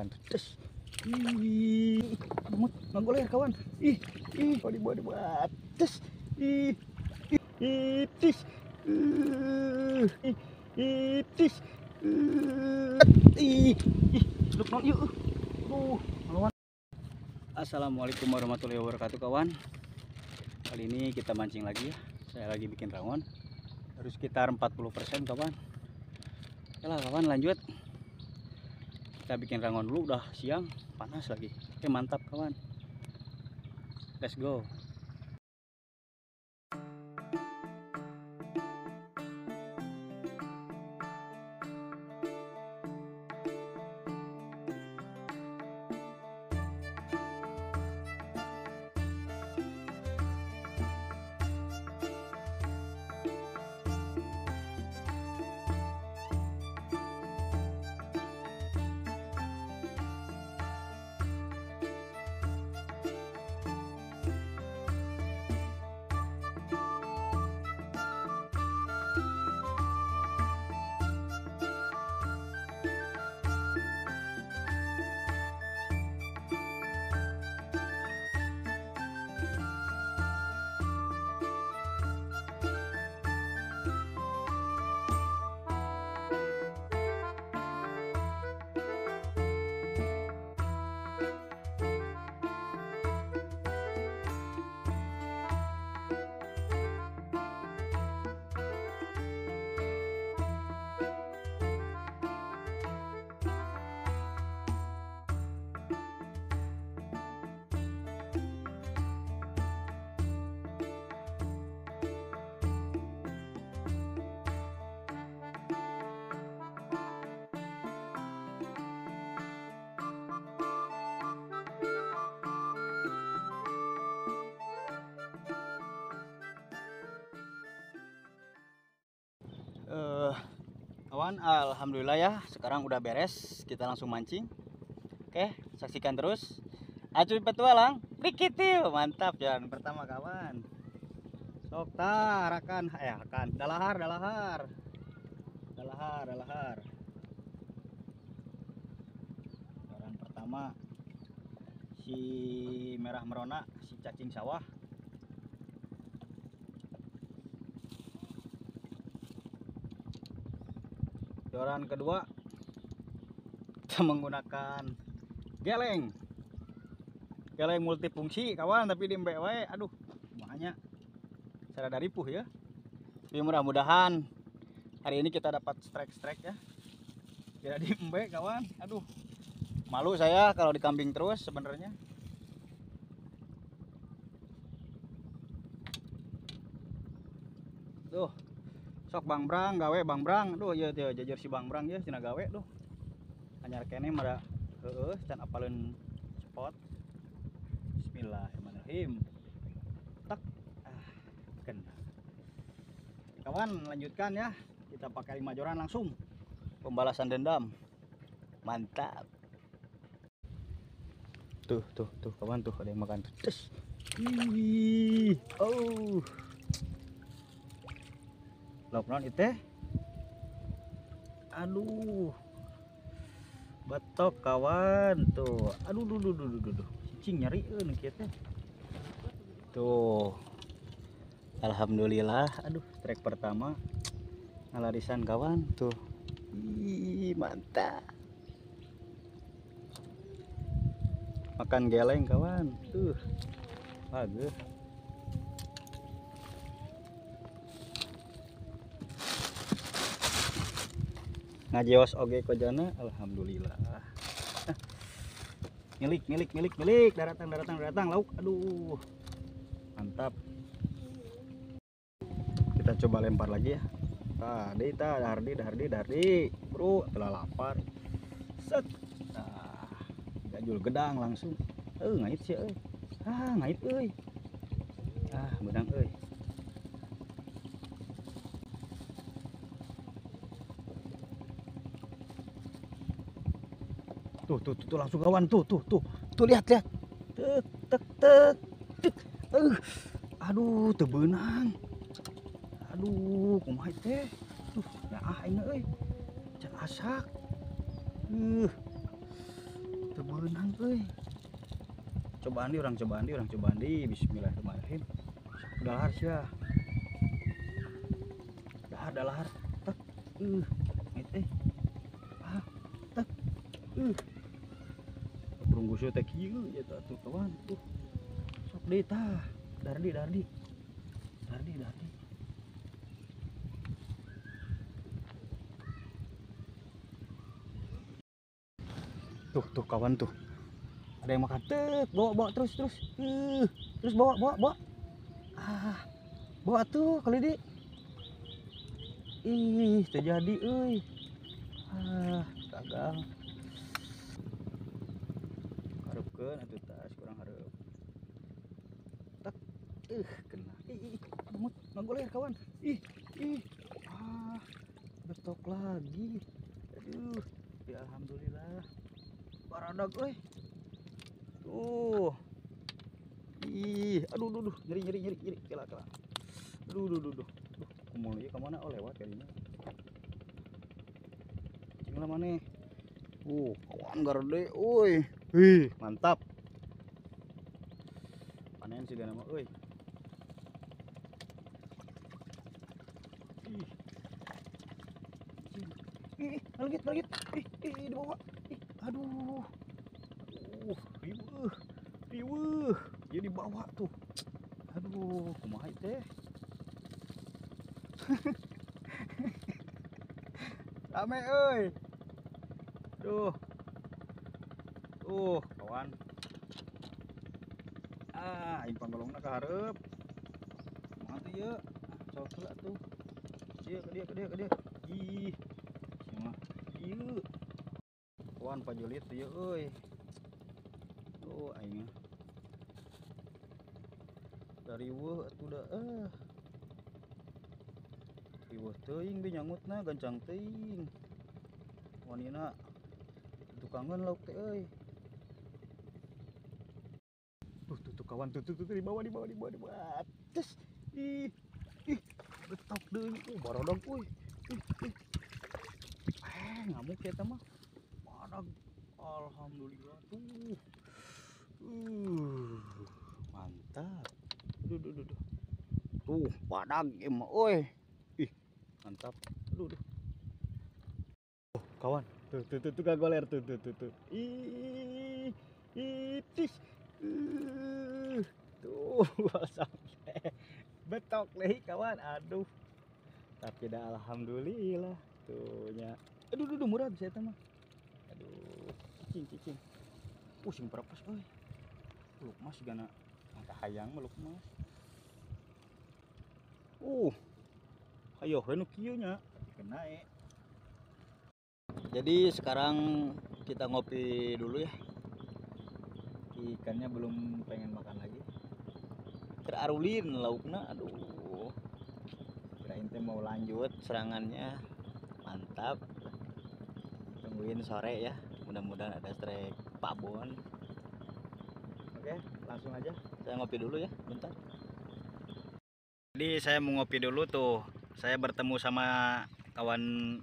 makan pedes ih mamut nganggoler kawan. Ih ih kok dibuat dibuat. Tes ih ih Uh, ih ih Uh, ih ih Luk, non, yuk. Uh lawan Assalamualaikum warahmatullahi wabarakatuh kawan. Kali ini kita mancing lagi ya. Saya lagi bikin rawon. Harus sekitar 40% kawan. Oke lah kawan lanjut kita bikin rangon dulu udah siang panas lagi. Oke mantap kawan. Let's go kawan alhamdulillah ya sekarang udah beres. Kita langsung mancing. Oke saksikan terus. Acuy petualang dikitil mantap jalan pertama kawan. Sok tarakan eh akan. Dalahar dalahar. Dalahar dalahar. Jalan pertama si merah merona si cacing sawah Joran kedua kita menggunakan geleng. Geleng multifungsi kawan tapi di wae aduh makanya cara dari puh ya. Tapi mudah-mudahan hari ini kita dapat strike-strike ya. Tidak di embe kawan. Aduh. Malu saya kalau di kambing terus sebenarnya. Tuh, sok bang brang gawe bang brang. Duh ya dia jajar si bang brang ya cina gawe duh. Anyar kene mada heeh can apalin spot. Bismillahirrahmanirrahim. Tak ah kena. Kawan lanjutkan ya. Kita pakai lima joran langsung. Pembalasan dendam. Mantap. Tuh tuh tuh kawan tuh ada yang makan. Pedes Ih, lockdown itu aduh. Batok kawan. Tuh. Aduh duh duh duh duh duh tuh. Alhamdulillah. Aduh trek pertama. Kawan. Tuh. Ih, mantap. Makan geleng kawan. Tuh. Bagus ngajeos oge kojana alhamdulillah. Milik milik milik milik. Daratan daratan daratan lauk aduh. Mantap. Kita coba lempar lagi ya. Tadi ta dardi dardi dardi bro telah lapar. Set. Nah gajul gedang langsung. Eh ngait sih eh. Ah ngait euy ah benang euy tuh tuh tuh, tuh langsung kawan. Tuh tuh tuh. Tuh lihat lihat. Tek tek tek tek. Uh. aduh tebenang aduh kumaha teh tuh ya ah ini euy can asak. Uh berenang euy cobaan di orang cobaan di orang cobaan di bismillahirrahmanirrahim. Udah lahar sih ya dah ada lahar. Tak uh eh ah tak uh perunggu teh kieu ya tuh kawan tuh sok deui tah. Dardi dardi. Dardi dardi. Tuh tuh kawan tuh. Ada yang makan tuh bawa bawa terus terus. Uh, terus bawa bawa bawa. Ah bawa tuh kali di. Ih terjadi euy. Ah gagal harapkeun atuh tas kurang harap. Tak eh kena. Ih ih ngamut ngagoleh kawan. Ih ih ah betok lagi. Aduh ya alhamdulillah. Baradag euy tuh. Ih aduh aduh, nyeri nyeri nyeri nyeri kela kela. Aduh aduh aduh, aduh. kumul ya ke mana? Oh lewat kayaknya. Cing lah mana? Uh kawan garde uy wih. Mantap. Panen sih nama uy ih. Malgit malgit ih di bawah. Aduh. Aduh riweuh. Riweuh. Jadi bawa tuh. Aduh kumaha teh rame euy Duh. Tuh, kawan. Ah, impang hareup. Kumaha tuh ye? Sok heula tuh. Dia ke dia ke dia ke dia. Ih. Cuma ieu. Kawan pajulit tuh ye euy. Tuh aing mah. Dari weuh atuh da eh. Riweuh teuing bi nyangutna gancang teuing. Wanina tukangan lauk teh. Tuh tuh tuh kawan tuh tuh tuh, di bawah di bawah di bawah di bawah. Tes. Ih. Ih. Betok deui. Uh barodog euy. Ih ih. Eh ngamuk ya mah. Barodog. Alhamdulillah tuh. Uh. Mantap. Duh duh duh duh. Tuh badag emang euy. Ih, mantap. Aduh, aduh. Oh, kawan. Tuh, tuh, tuh, tuh goler tuh, tuh, tuh, tuh. Ih, itis. Uh, tuh, sampai betok lagi kawan. Aduh. Tapi dah alhamdulillah. Tuhnya. Aduh, aduh, aduh murah bisa itu mah. Aduh, cicing, cicing. Pusing perapas, euy. Peluk mas gana angka hayang meluk mas. Uh. Ayo, renu kieu nya. Kena eh. Jadi sekarang kita ngopi dulu ya. Ikannya belum pengen makan lagi. Terarulin lauknya, aduh. Kirain teh mau lanjut serangannya. Mantap. Tungguin sore ya. Mudah-mudahan ada strike pabon. Oke, langsung aja. Saya ngopi dulu ya, bentar. Jadi saya mau ngopi dulu tuh. Saya bertemu sama kawan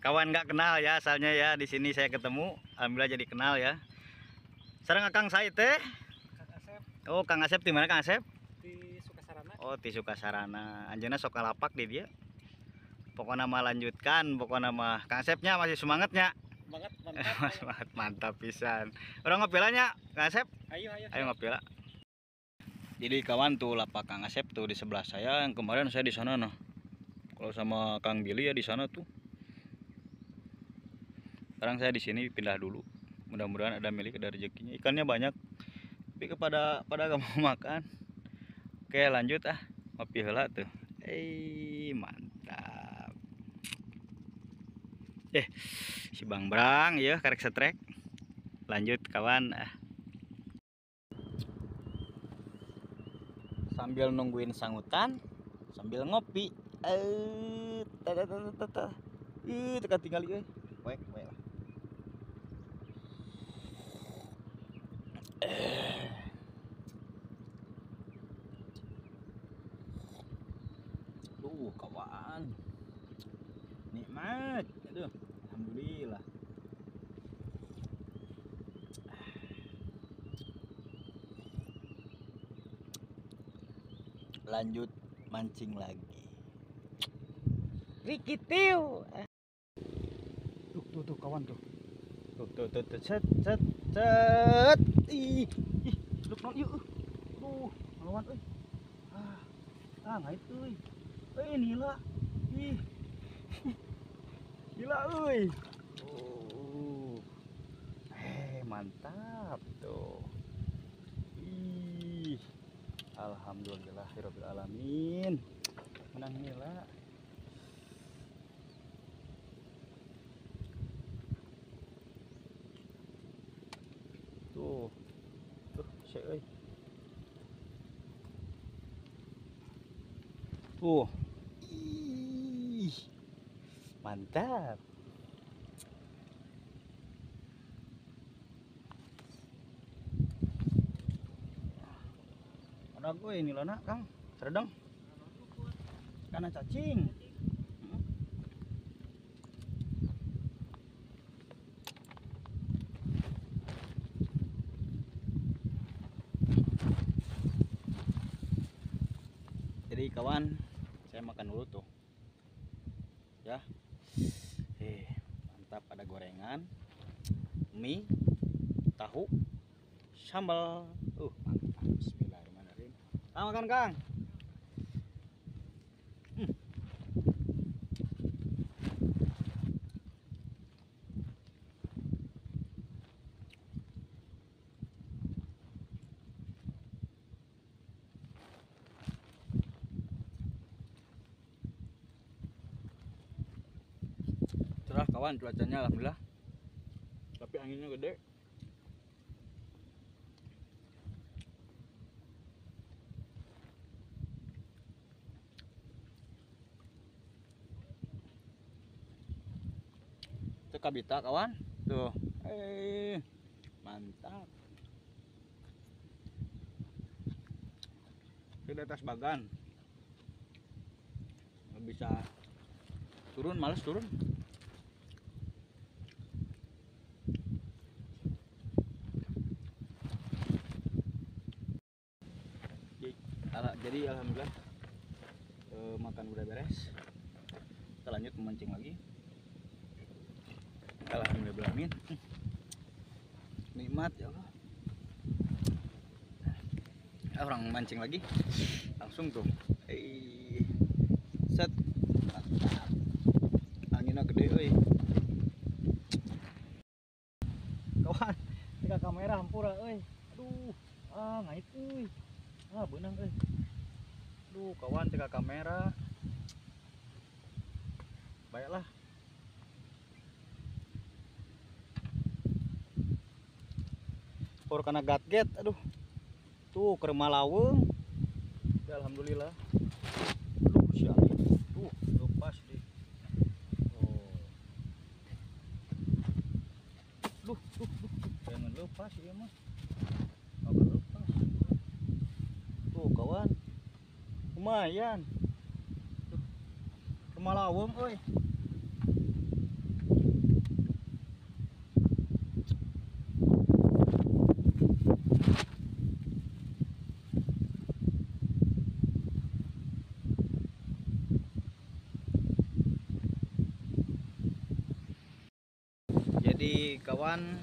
kawan nggak kenal ya asalnya ya di sini saya ketemu alhamdulillah jadi kenal ya sekarang akang saya teh? Kang Asep. Oh kang Asep di mana kang Asep? Di Sukasarana. oh di Sukasarana. Anjana sok lapak di dia. Pokoknya mah lanjutkan pokoknya mah. Kang Asepnya masih semangatnya. Banget mantap. semangat mantap pisan. Orang ngopilanya kang Asep? Ayo ayo. ayo ngopila jadi kawan tuh lapak kang Asep tuh di sebelah saya. Yang kemarin saya di sana nah kalau sama Kang Billy ya di sana tuh. Sekarang saya di sini pindah dulu mudah-mudahan ada milik ada rezekinya. Ikannya banyak. Tapi kepada pada gak mau makan. Oke lanjut ah. Ngopi heula tuh. Eh mantap. Eh si Bang Brang ya karek setrek. Lanjut kawan ah. Sambil nungguin sangutan sambil ngopi. Eh tata tata tata tekan tinggal euy wek wek Tuh kawan. Nikmat. Aduh Alhamdulillah. Lanjut mancing lagi. Rikitiu Tuh tuh tuh kawan tuh. Tuh tuh tuh, tuh set set cet ih ih luk non yuk tuh euy ah ah ngait euy euy nila. Ih. Gila euy oh. Eh mantap tuh. Ih. Alhamdulillahirabbil alamin menang nila tuh tuh syek euy tuh. Ih. Mantap. Ada gue ini lana kang. Seredang karena cacing Hmm. jadi kawan saya makan dulu tuh ya eh mantap ada gorengan mie tahu sambal. Uh mantap bismillahirrahmanirrahim. Kang makan kang. Hmm. cerah kawan cuacanya alhamdulillah. Tapi anginnya gede kabita kawan? Tuh. Eh mantap. Di atas bagan. Nggak bisa. Turun males turun. Jadi alhamdulillah eh, makan udah beres. Kita lanjut memancing lagi alhamdulillah amin nikmat ya Allah. Ah, orang mancing lagi. Langsung tuh. Eh set. Anginnya gede euy kawan tiga kamera hampura euy aduh. Ah ngait euy ah benang euy aduh kawan tiga kamera. Baiklah Por karena gatget aduh. Tuh ke laweng. Ya alhamdulillah. Aduh si angin tuh lepas deh oh. Duh duh duh duh. jangan lepas ya mah agak lepas tuh kawan. Lumayan. Rumah laweng oi jadi kawan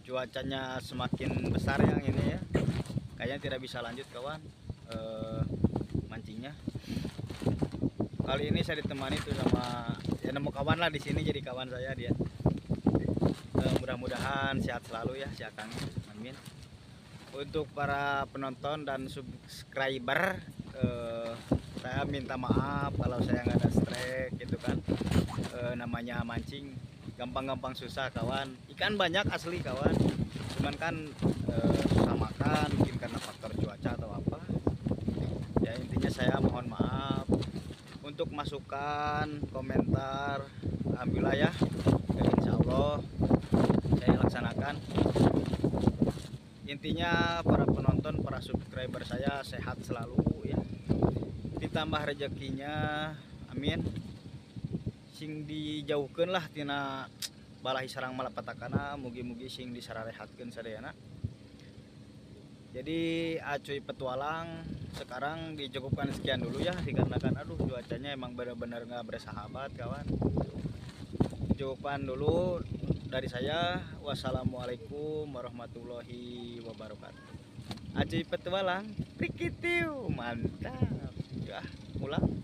cuacanya semakin besar yang ini ya. Kayaknya tidak bisa lanjut kawan. Eh, mancingnya. Kali ini saya ditemani tuh sama ya nemu kawan lah di sini jadi kawan saya dia. Eh, mudah-mudahan sehat selalu ya si Akang amin. Untuk para penonton dan subscriber eh, saya minta maaf kalau saya nggak ada strike gitu kan. Eh, namanya mancing gampang-gampang susah kawan. Ikan banyak asli kawan. Cuman kan eh, susah makan mungkin karena faktor cuaca atau apa. Ya intinya saya mohon maaf. Untuk masukan komentar alhamdulillah ya. Ya, insya Allah saya laksanakan. Intinya para penonton para subscriber saya sehat selalu ditambah rezekinya amin sing dijauhkan lah tina balahi sarang malapatakana mugi-mugi sing disararehatkeun sadayana Jadi Acuy petualang sekarang dicukupkan sekian dulu ya dikarenakan aduh cuacanya emang benar-benar nggak bersahabat kawan. Cukupkan dulu dari saya. Wassalamualaikum warahmatullahi wabarakatuh. Acuy petualang, Rikitiu, mantap. Ulang.